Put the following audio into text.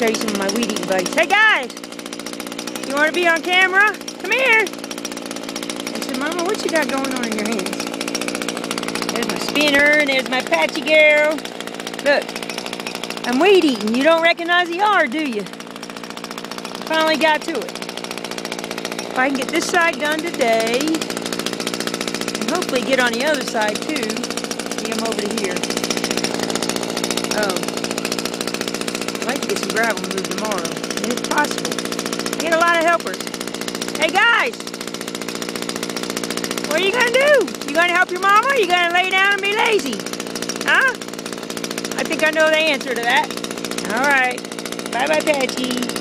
of my weed eating buddies. Hey guys! You want to be on camera? Come here! I said, Mama, what you got going on in your hands? There's my spinner, and there's my patchy girl. Look, I'm weed eating. You don't recognize the yard, do you? Finally got to it. If I can get this side done today, and hopefully get on the other side too. See, I'm over to here. Oh. I'd like to get some gravel moved tomorrow, if possible. Get a lot of helpers. Hey guys! What are you gonna do? You gonna help your mama? you gonna lay down and be lazy? Huh? I think I know the answer to that. All right. Bye-bye, Patchy.